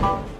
Bye.